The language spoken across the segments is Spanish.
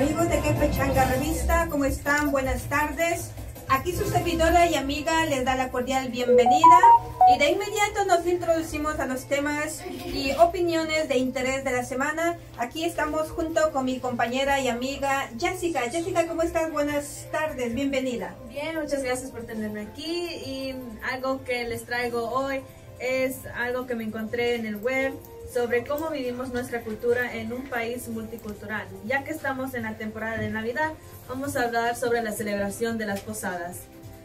Amigos de Quepechanga Revista, ¿cómo están? Buenas tardes. Aquí su servidora y amiga les da la cordial bienvenida y de inmediato nos introducimos a los temas y opiniones de interés de la semana. Aquí estamos junto con mi compañera y amiga Jessica. Jessica, ¿cómo estás? Buenas tardes, bienvenida. Bien, muchas gracias por tenerme aquí y algo que les traigo hoy es algo que me encontré en el web sobre cómo vivimos nuestra cultura en un país multicultural. Ya que estamos en la temporada de Navidad, vamos a hablar sobre la celebración de las posadas.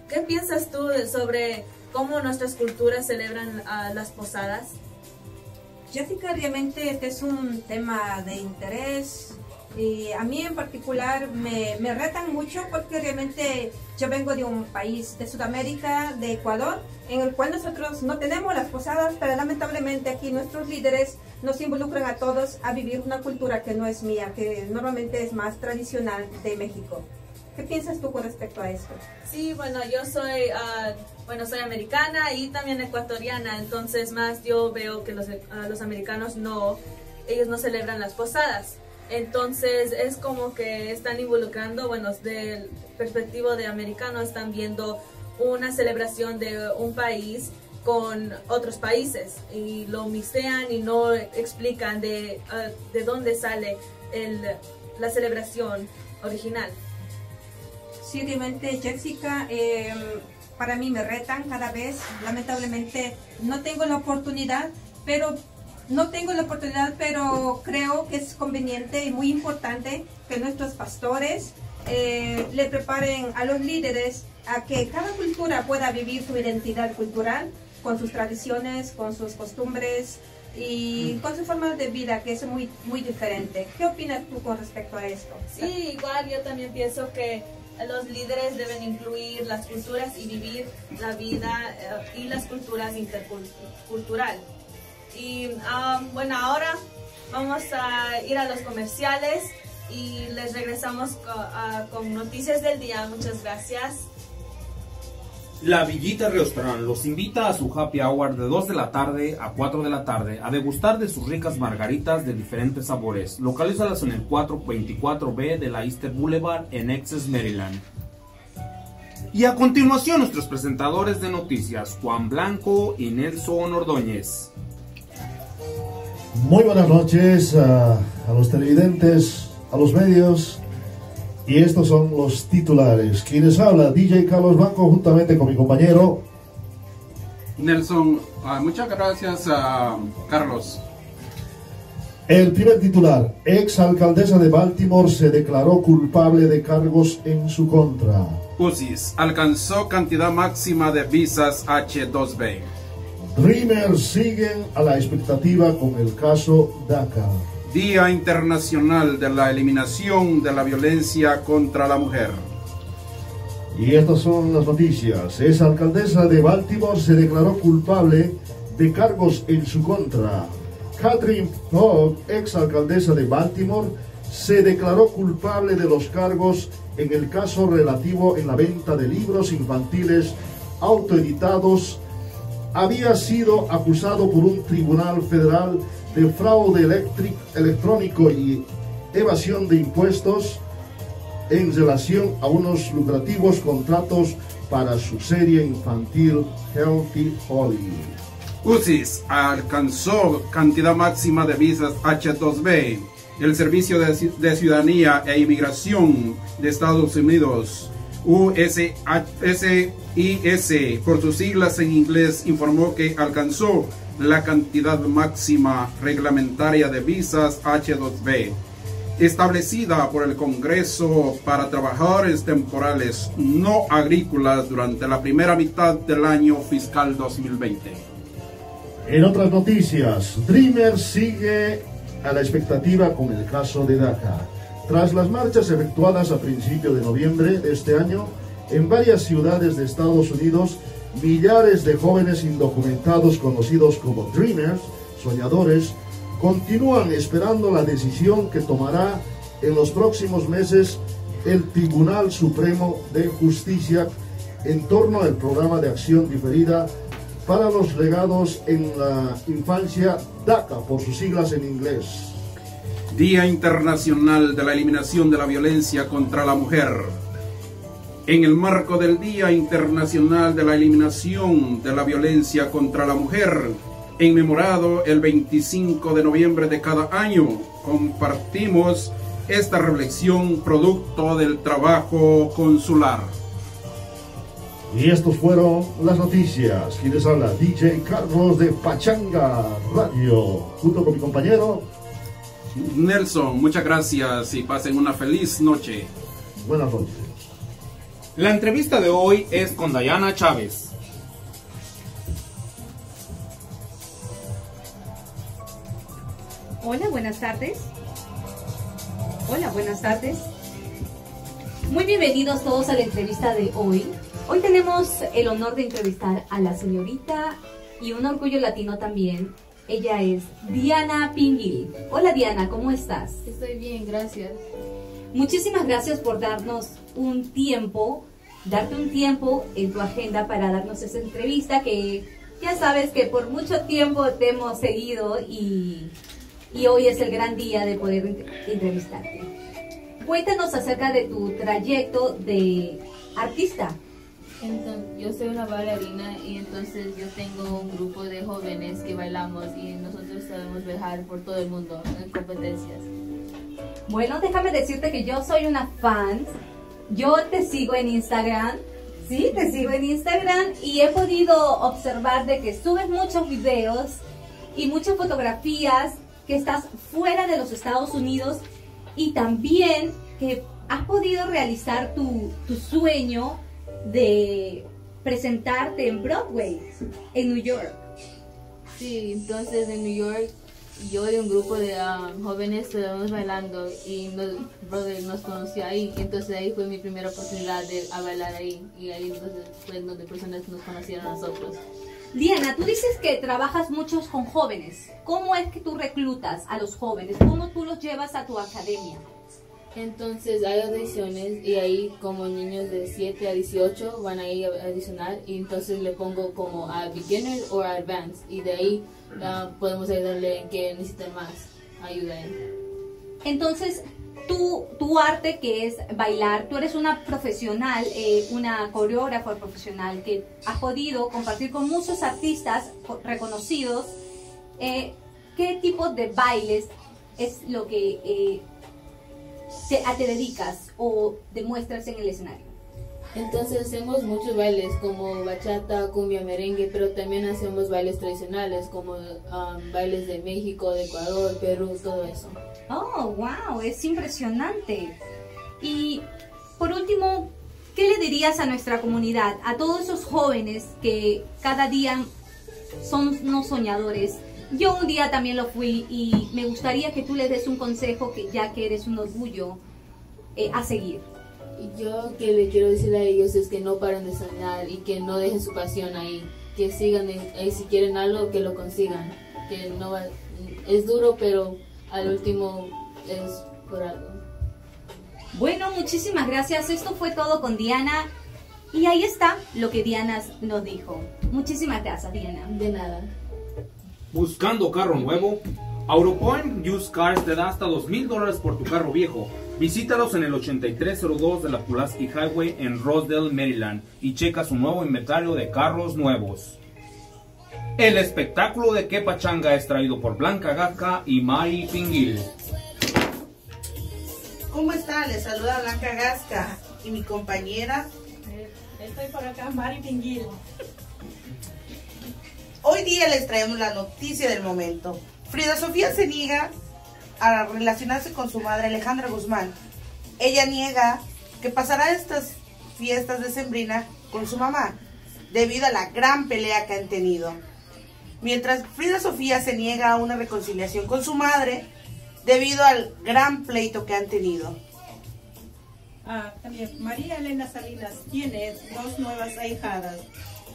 ¿Qué piensas tú sobre cómo nuestras culturas celebran las posadas? Jessica, realmente este es un tema de interés y a mí en particular me, me, retan mucho porque realmente yo vengo de un país de Sudamérica, de Ecuador, en el cual nosotros no tenemos las posadas, pero lamentablemente aquí nuestros líderes nos involucran a todos a vivir una cultura que no es mía, que normalmente es más tradicional de México. ¿Qué piensas tú con respecto a esto? Sí, bueno, yo soy, uh, bueno, soy americana y también ecuatoriana, entonces más yo veo que los, uh, los americanos no, ellos no celebran las posadas. Entonces es como que están involucrando, bueno, desde el perspectivo de americano están viendo una celebración de un país con otros países y lo mixtean y no explican de, ah, de dónde sale la celebración original. Sí, realmente Jessica, em, para mí me retan cada vez, lamentablemente no tengo la oportunidad, pero no tengo la oportunidad, pero creo que es conveniente y muy importante que nuestros pastores eh, le preparen a los líderes a que cada cultura pueda vivir su identidad cultural con sus tradiciones, con sus costumbres y con su forma de vida que es muy, muy diferente. ¿Qué opinas tú con respecto a esto? Sí, igual yo también pienso que los líderes deben incluir las culturas y vivir la vida eh, y las culturas intercultural. Y um, bueno, ahora vamos a ir a los comerciales y les regresamos con, noticias del día. Muchas gracias. La Villita Restaurant los invita a su happy hour de 2 de la tarde a 4 de la tarde a degustar de sus ricas margaritas de diferentes sabores. Localízalas en el 424B de la Easter Boulevard en Excess, Maryland. Y a continuación nuestros presentadores de noticias, Juan Blanco y Nelson Ordóñez. Muy buenas noches a, los televidentes, a los medios. Y estos son los titulares. Quienes habla, DJ Carlos Banco, juntamente con mi compañero. Nelson, ah, muchas gracias a Carlos. El primer titular, ex alcaldesa de Baltimore se declaró culpable de cargos en su contra. UCIS alcanzó cantidad máxima de visas H2B. Dreamers siguen a la expectativa con el caso DACA. Día Internacional de la Eliminación de la Violencia contra la Mujer. Y estas son las noticias. Esa alcaldesa de Baltimore se declaró culpable de cargos en su contra. Catherine Fogg, ex alcaldesa de Baltimore, se declaró culpable de los cargos en el caso relativo en la venta de libros infantiles autoeditados había sido acusado por un tribunal federal de fraude electrónico y evasión de impuestos en relación a unos lucrativos contratos para su serie infantil Healthy Holly. UCIS alcanzó cantidad máxima de visas H2B. El Servicio de Ciudadanía e Inmigración de Estados Unidos USIS, por sus siglas en inglés, informó que alcanzó la cantidad máxima reglamentaria de visas H2B establecida por el Congreso para trabajadores temporales no agrícolas durante la primera mitad del año fiscal 2020. En otras noticias, Dreamer sigue a la expectativa con el caso de DACA. Tras las marchas efectuadas a principios de noviembre de este año en varias ciudades de Estados Unidos, millares de jóvenes indocumentados conocidos como Dreamers, soñadores, continúan esperando la decisión que tomará en los próximos meses el Tribunal Supremo de Justicia en torno al programa de acción diferida para los legados en la infancia DACA, por sus siglas en inglés. Día Internacional de la Eliminación de la Violencia contra la Mujer. En el marco del Día Internacional de la Eliminación de la Violencia contra la Mujer, enmemorado el 25 de noviembre de cada año, compartimos esta reflexión producto del trabajo consular. Y estos fueron las noticias. Les habla DJ Carlos de Pachanga Radio, junto con mi compañero. Nelson, muchas gracias y pasen una feliz noche. Buenas noches. La entrevista de hoy es con Dayana Chávez. Hola, buenas tardes. Hola, buenas tardes. Muy bienvenidos todos a la entrevista de hoy. Hoy tenemos el honor de entrevistar a la señorita y un orgullo latino también. Ella es Diana Pinguil. Hola Diana, ¿cómo estás? Estoy bien, gracias. Muchísimas gracias por darnos un tiempo, darte un tiempo en tu agenda para darnos esa entrevista que ya sabes que por mucho tiempo te hemos seguido y, y hoy es el gran día de poder entrevistarte. Cuéntanos acerca de tu trayecto de artista. Entonces, yo soy una bailarina y entonces yo tengo un grupo de jóvenes que bailamos y nosotros sabemos viajar por todo el mundo en competencias. Bueno, déjame decirte que yo soy una fan. Yo te sigo en Instagram. Sí, te sigo en Instagram y he podido observar de que subes muchos videos y muchas fotografías que estás fuera de los Estados Unidos y también que has podido realizar tu, tu sueño de presentarte en Broadway, en New York. Sí, entonces en New York yo y un grupo de um, jóvenes estábamos bailando y nos, brother nos conoció ahí. Entonces ahí fue mi primera oportunidad de a bailar ahí y ahí entonces fue donde personas nos conocieron a nosotros. Diana, tú dices que trabajas muchos con jóvenes. ¿Cómo es que tú reclutas a los jóvenes? ¿Cómo tú los llevas a tu academia? Entonces hay audiciones y ahí como niños de 7 a 18 van a ir a adicionar y entonces le pongo como a beginner o advanced y de ahí uh, podemos ayudarle en que necesiten más ayuda. Entonces, tu, tu arte que es bailar, tú eres una profesional, eh, una coreógrafa profesional que has podido compartir con muchos artistas reconocidos. Eh, ¿Qué tipo de bailes es lo que eh, te, a te dedicas o demuestras en el escenario? Entonces hacemos muchos bailes como bachata, cumbia, merengue, pero también hacemos bailes tradicionales como um, bailes de México, de Ecuador, Perú, todo eso. Oh, wow, es impresionante. Y por último, ¿qué le dirías a nuestra comunidad, a todos esos jóvenes que cada día son unos soñadores? Yo un día también lo fui y me gustaría que tú les des un consejo que ya que eres un orgullo eh, a seguir. Y yo que le quiero decir a ellos es que no paren de soñar y que no dejen su pasión ahí, que sigan ahí si quieren algo que lo consigan, que no va, es duro pero al último es por algo. Bueno, muchísimas gracias. Esto fue todo con Diana. Y ahí está lo que Diana nos dijo. Muchísimas gracias, Diana. De nada. Buscando carro nuevo. Autopoint Used Cars te da hasta dos mil dólares por tu carro viejo. Visítalos en el 8302 de la Pulaski Highway en Rosedale, Maryland y checa su nuevo inventario de carros nuevos. El espectáculo de Quepachanga es traído por Blanca Gasca y Mari Pinguil. ¿Cómo está? Les saluda Blanca Gasca y mi compañera. Estoy por acá, Mari Pinguil. Hoy día les traemos la noticia del momento. Frida Sofía se niega a relacionarse con su madre Alejandra Guzmán. Ella niega que pasará estas fiestas de Sembrina con su mamá, debido a la gran pelea que han tenido. Mientras Frida Sofía se niega a una reconciliación con su madre, debido al gran pleito que han tenido. Ah, también María Elena Salinas tiene dos nuevas ahijadas.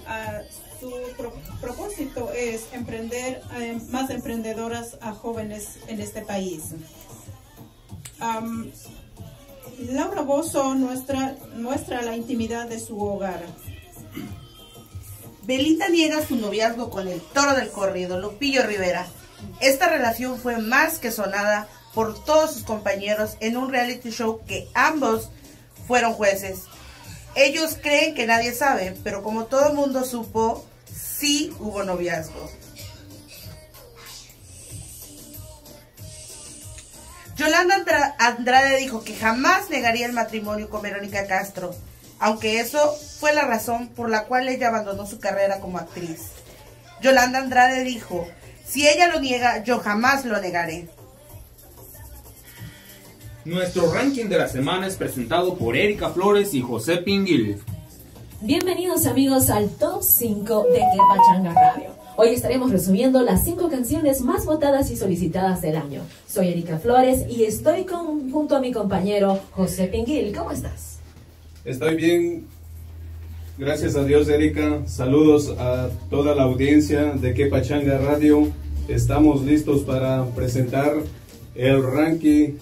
Ah, su pro- propósito es emprender eh, más emprendedoras a jóvenes en este país. Laura Bozo muestra, muestra la intimidad de su hogar. Belinda niega su noviazgo con el toro del corrido, Lupillo Rivera. Esta relación fue más que sonada por todos sus compañeros en un reality show que ambos fueron jueces. Ellos creen que nadie sabe, pero como todo el mundo supo, sí hubo noviazgo. Yolanda Andra- Andrade dijo que jamás negaría el matrimonio con Verónica Castro, aunque eso fue la razón por la cual ella abandonó su carrera como actriz. Yolanda Andrade dijo, si ella lo niega, yo jamás lo negaré. Nuestro ranking de la semana es presentado por Erika Flores y José Pinguil. Bienvenidos amigos al Top 5 de Que Pachanga Radio. Hoy estaremos resumiendo las 5 canciones más votadas y solicitadas del año. Soy Erika Flores y estoy con- junto a mi compañero José Pinguil. ¿Cómo estás? Estoy bien, gracias a Dios Erika. Saludos a toda la audiencia de Que Pachanga Radio. Estamos listos para presentar el ranking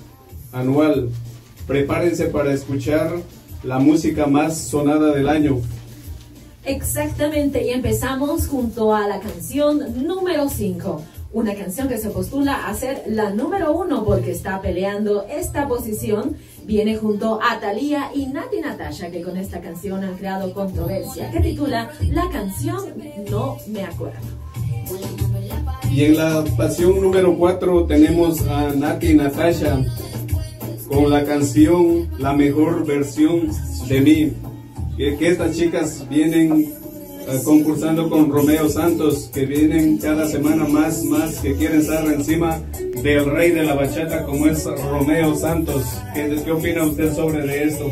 anual. Prepárense para escuchar la música más sonada del año. Exactamente, y empezamos junto a la canción número 5. Una canción que se postula a ser la número uno porque está peleando esta posición. Viene junto a Thalía y Nati Natasha que con esta canción han creado controversia que titula La canción No me acuerdo. Y en la pasión número 4 tenemos a Nati Natasha con la canción La mejor versión de mí. Que, que estas chicas vienen eh, concursando con Romeo Santos, que vienen cada semana más, más, que quieren estar encima del rey de la bachata como es Romeo Santos. ¿Qué, opina usted sobre de esto?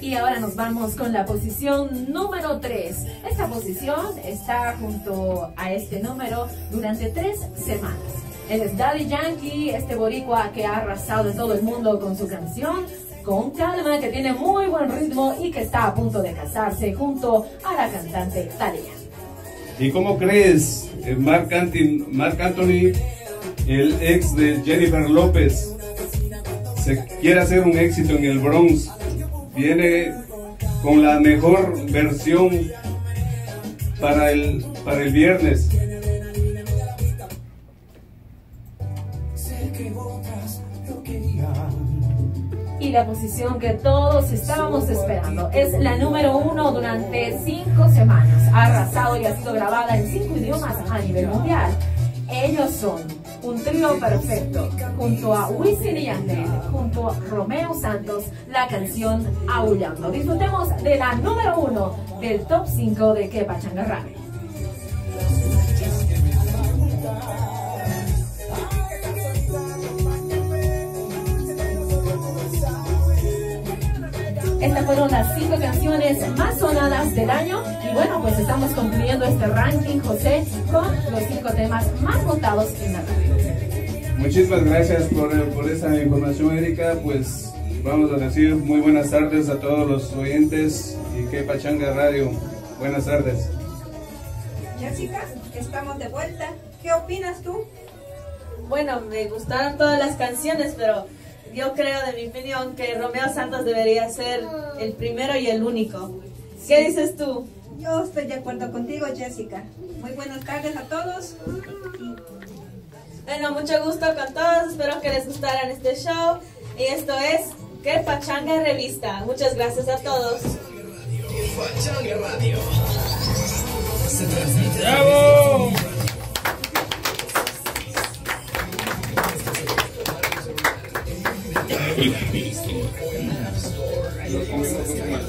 Y ahora nos vamos con la posición número 3. Esta posición está junto a este número durante tres semanas. Él es Daddy Yankee, este boricua que ha arrasado en todo el mundo con su canción Con Calma, que tiene muy buen ritmo y que está a punto de casarse junto a la cantante Thalía. ¿Y cómo crees, eh, Mark Anthony, el ex de Jennifer López, se quiere hacer un éxito en el Bronx? Viene con la mejor versión para el, para el viernes. Y la posición que todos estábamos esperando es la número uno durante cinco semanas. Ha arrasado y ha sido grabada en cinco idiomas a nivel mundial. Ellos son un trío perfecto, junto a Wisin y Yandel, junto a Romeo Santos, la canción Aullando. Disfrutemos de la número uno del top 5 de Que Pachanga Radio. Estas fueron las cinco canciones más sonadas del año. Y bueno, pues estamos concluyendo este ranking, José, con los cinco temas más votados en la radio. Muchísimas gracias por, por esa información, Erika. Pues vamos a decir muy buenas tardes a todos los oyentes y que Pachanga Radio. Buenas tardes. Jessica, estamos de vuelta. ¿Qué opinas tú? Bueno, me gustaron todas las canciones, pero yo creo, de mi opinión, que Romeo Santos debería ser el primero y el único. ¿Qué dices tú? Yo estoy de acuerdo contigo, Jessica. Muy buenas tardes a todos. Bueno, mucho gusto con todos. Espero que les gustaran este show. Y esto es Que Pachanga Revista. Muchas gracias a todos.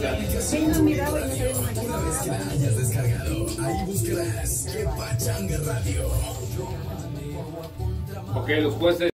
Radio. Se transmite. ¡Bravo! hayas descargado. Ahí buscarás Que Pachanga Radio. Ok, los jueces.